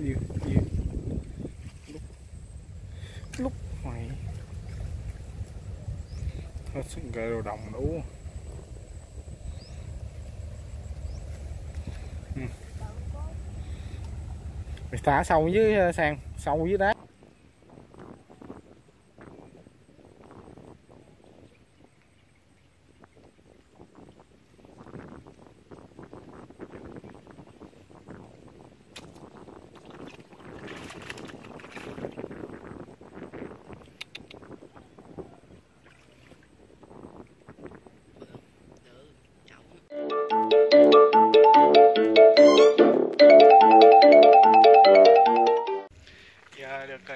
nhiều nhiều. Lúc lúc mày hết sức gây đồ đồng đủ. Ừ. mày thả sâu dưới ờ, sàn sâu dưới đá.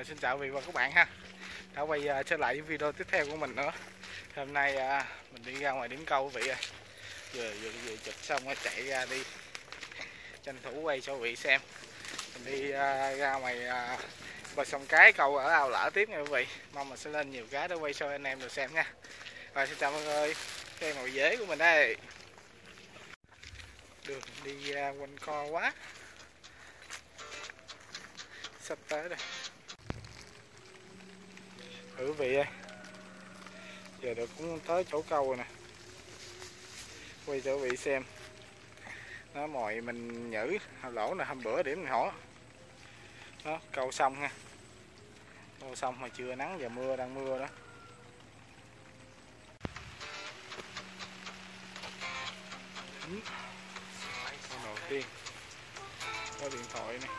Xin chào quý vị và các bạn ha. Đã quay ờ, trở lại với video tiếp theo của mình nữa. Hôm nay ờ, mình đi ra ngoài điểm câu quý vị ơi. Vừa vừa vừa chụp xong rồi chạy ra đi. Tranh thủ quay cho vị xem. Mình đi ờ, ra ngoài ờ, bờ sông cái câu ở ao lỡ tiếp nha quý vị. Mong mình sẽ lên nhiều cái để quay cho anh em được xem nha. Rồi xin chào mọi người. Cây màu dế của mình đây. Đường đi ờ, quanh co quá. Sắp tới rồi thử vị ơi. Giờ được cũng tới chỗ câu rồi nè. Quay cho vị xem. Nó mồi mình nhử, lỗ nè, hôm bữa điểm mình hỏi. Đó, câu xong ha. Câu xong mà chưa nắng, giờ mưa, đang mưa đó. Ừ. Câu đầu tiên. Có điện thoại này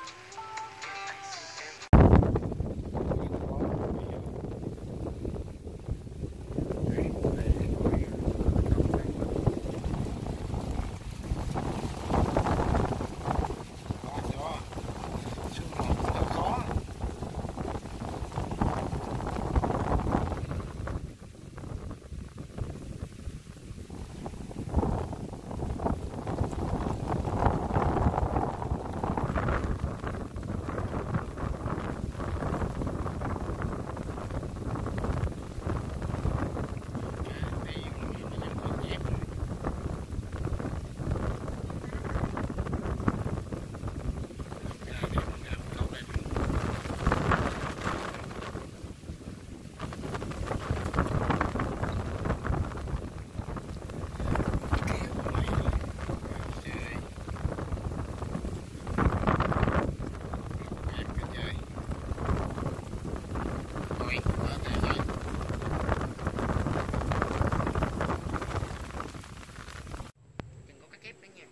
đừng có cái kép đấy nha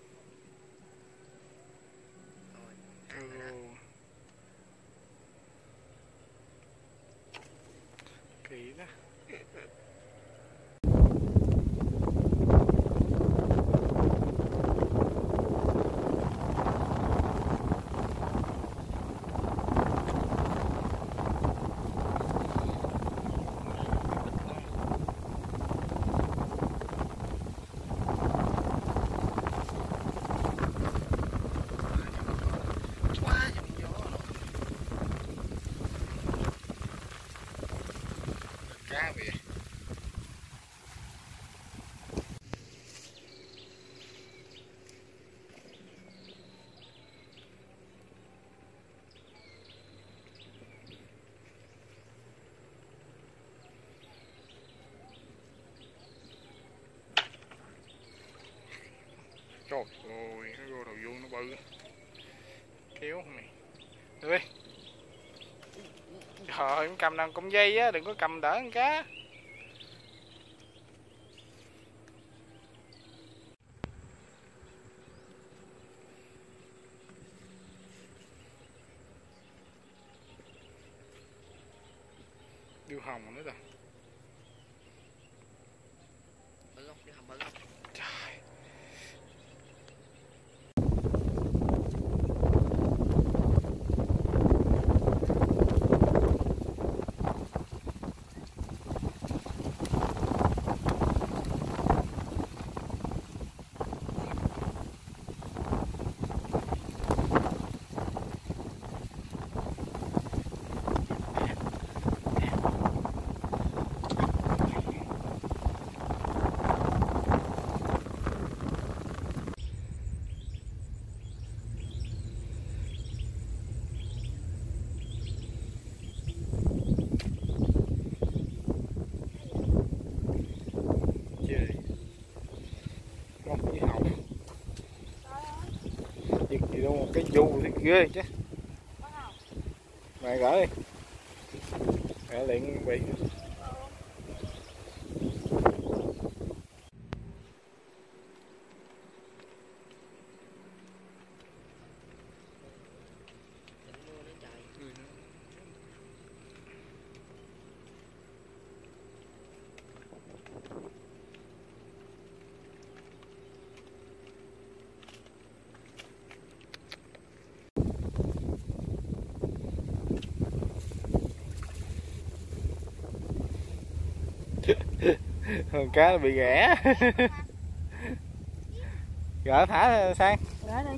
rồi Ừ kỳ đó quá giọng gió cá vậy Trời ơi, cái rô Kéo mày này. Đi Trời cầm nào cũng dây á, đừng có cầm đỡ con cá. Cái dù thì ghê chứ mẹ gửi đi mẹ liền bị Định mưa nữa trời con cá bị ghẻ. Gỡ thả sang. Gửi đi.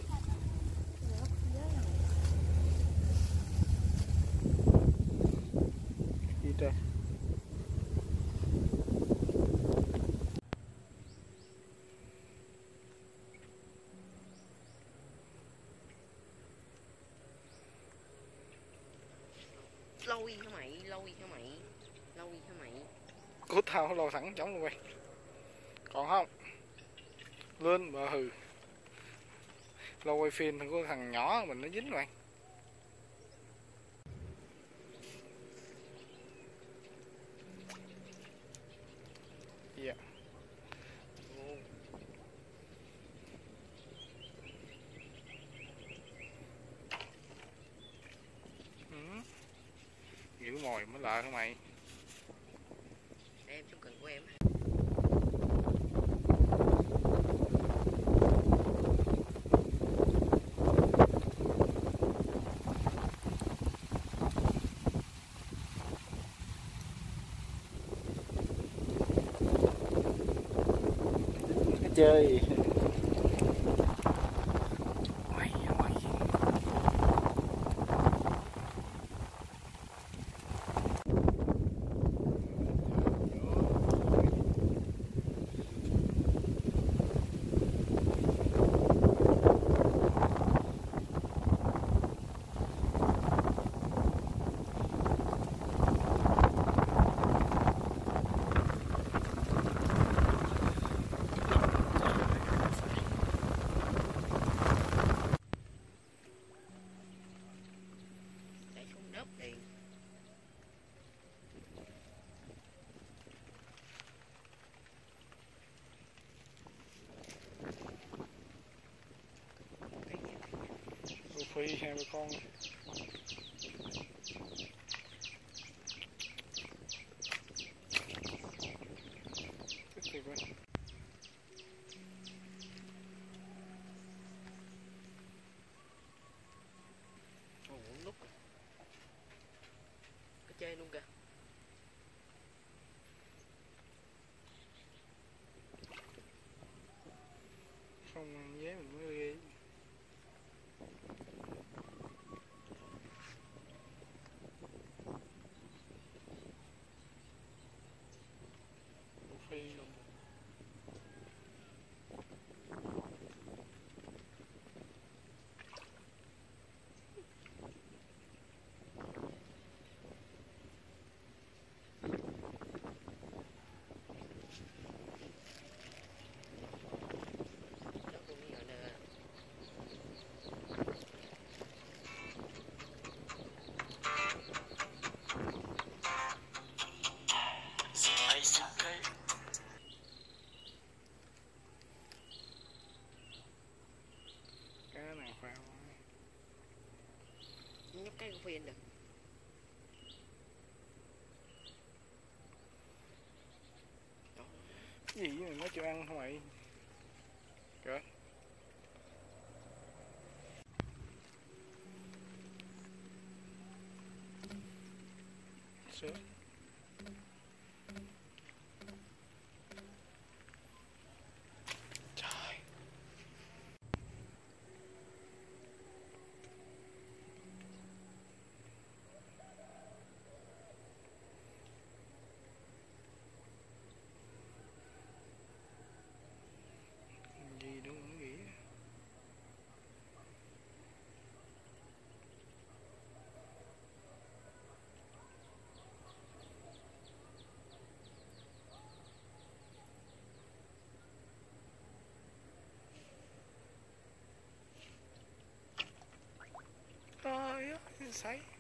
Lâu hả mày, lâu hả mày Lâu hả mày của tao lò thẳng chống luôn mày. Còn không? Lên bờ hừ. Lâu quay phim thằng của thằng nhỏ mình nó dính rồi dạ Ngu ừ. giữ mồi mới lợ hả mày Em xuống cần của em cái chơi. Louis, and Nhúc cái được. Cái gì mà nó cho ăn không mày. Kìa. Sướng trời gì đâu mà nghĩ sấy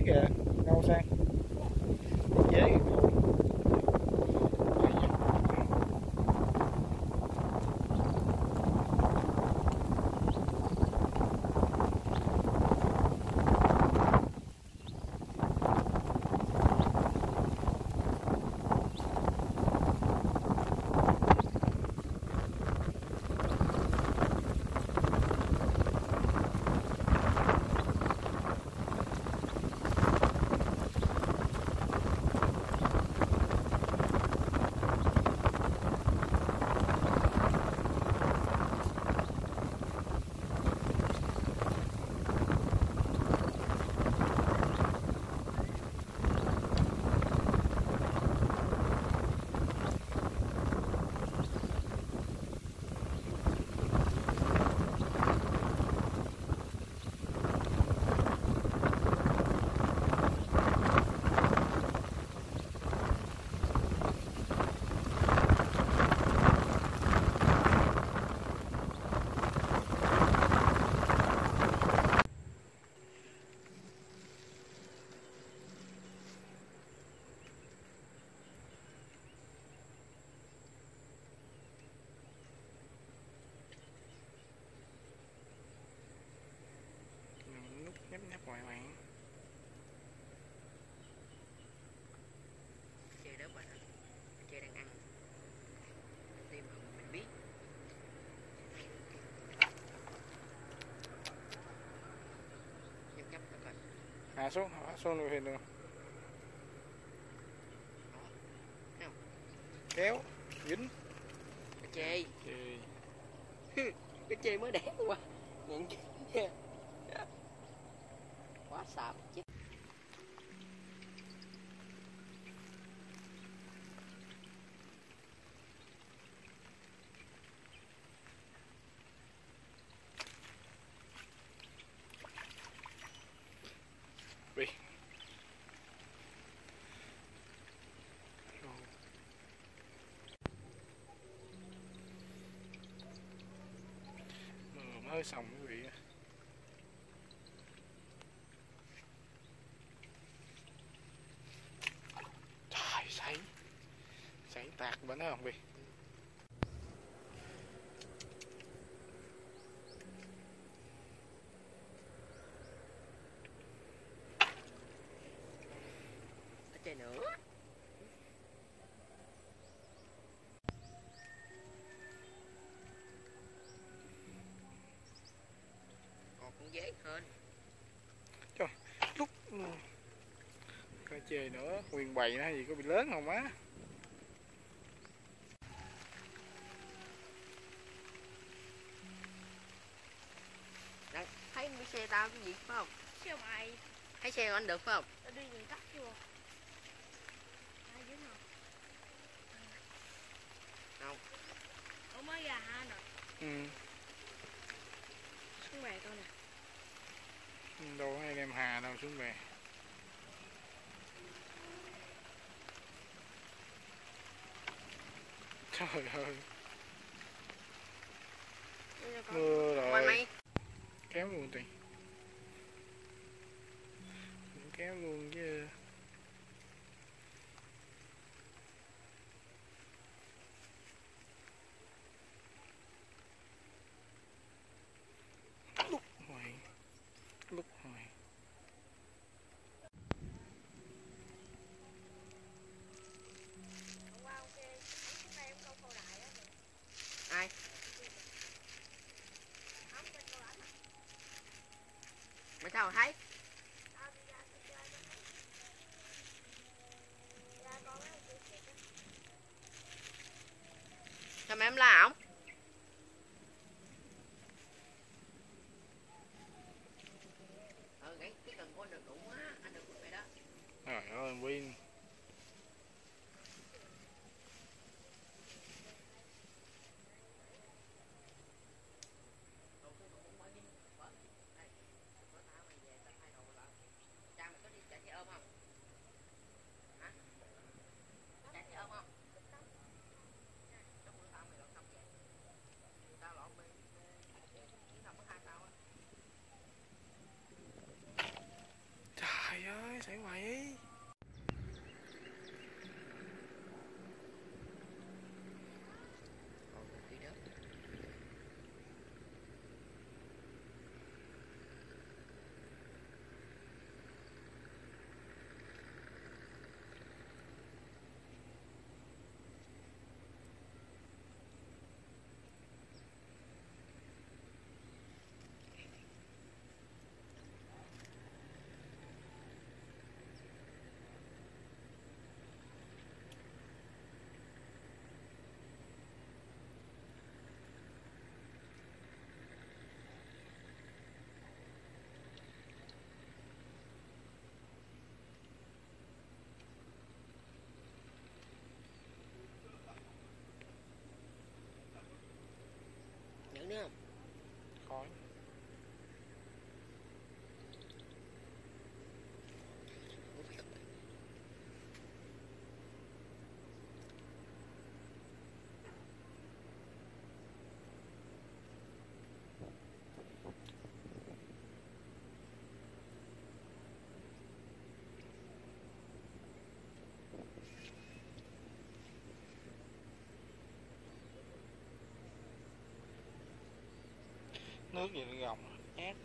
Đi dế kìa, đâu sang Đi dế kìa Núp nhấp nhấp ngoài bạn Chơi đó bạn Chơi đang ăn. Tim mà mình biết. Nhấp nhấp nó coi. Hạ xuống, hạ xuống nuôi hình được Không. Kéo, dính Cái chê. Chì. Cái chê mới đẹp quá. Nhận chê. Quá sạp chứ. Bị tới sông quý vị. Trời sấy Sấy tạc bánh không Bi Cái chê nữa. Còn cũng dễ hơn. lúc chê nữa nguyên bày nó gì có bị lớn không á thấy cái xe tao cái gì phải không? Siêu mày, Thấy xe của anh được phải không? tao đi đường cắt chưa? Không? Không. Mới gà ha nè, ừ. xuống bè coi nè. đâu có ai đem hà đâu xuống bè trời ơi. Mưa rồi. kéo luôn tiền kéo luôn chứ Hi. nước gì gồng ác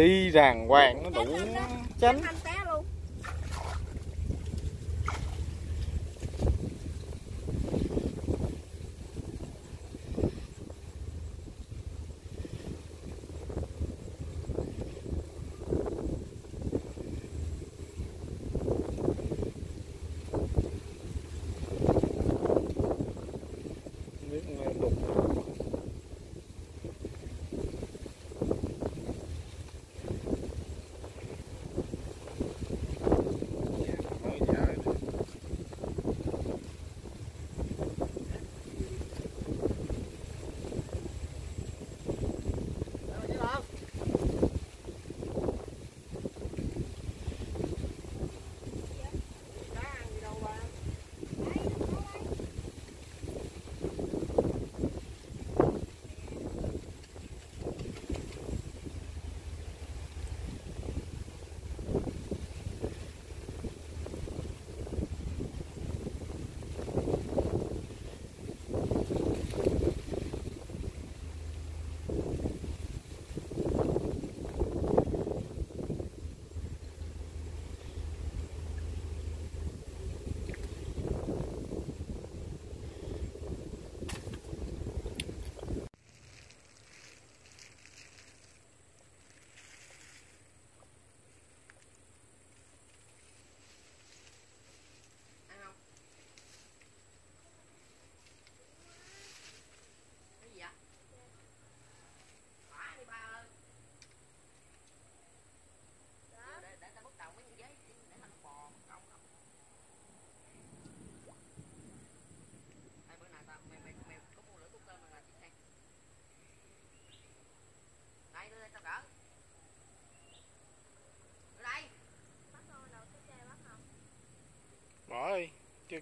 đi ràng hoàng nó đủ tránh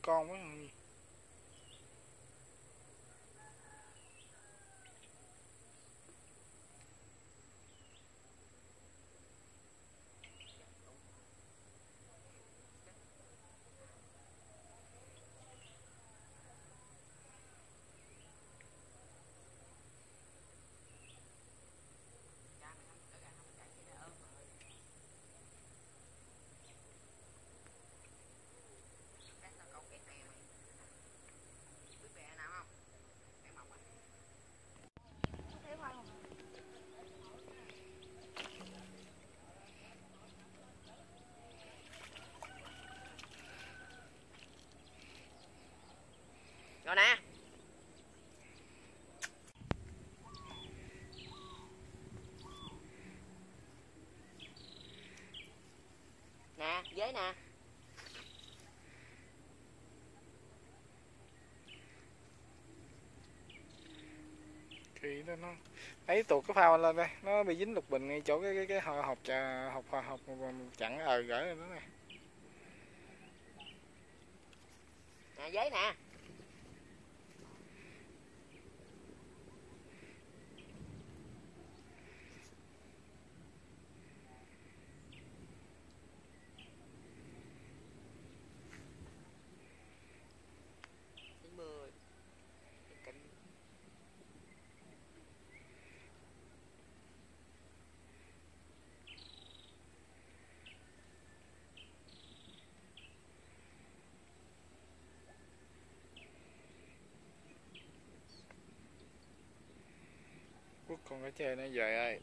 con quá với nè. Kỳ đó nó ấy tuột cái phao lên đây nó bị dính lục bình ngay chỗ cái cái cái hộp trà hộp hộp, hộp chặn ờ gỡ rồi đó nè. Nè với nè quất con cá chê nó về ơi.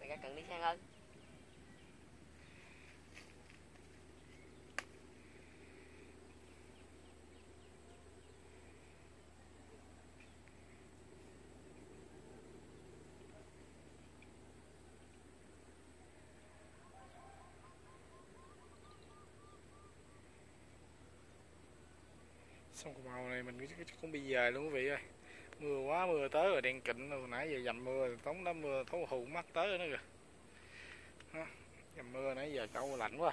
Mày ra cần đi sang ơi. Xong cái màu này mình cũng bị về luôn, quý vị ơi. Mưa quá, mưa tới rồi, đen kịnh rồi, nãy giờ dầm mưa tống đám mưa thấu hù mắt tới nữa kìa. Dầm mưa nãy giờ câu lạnh quá.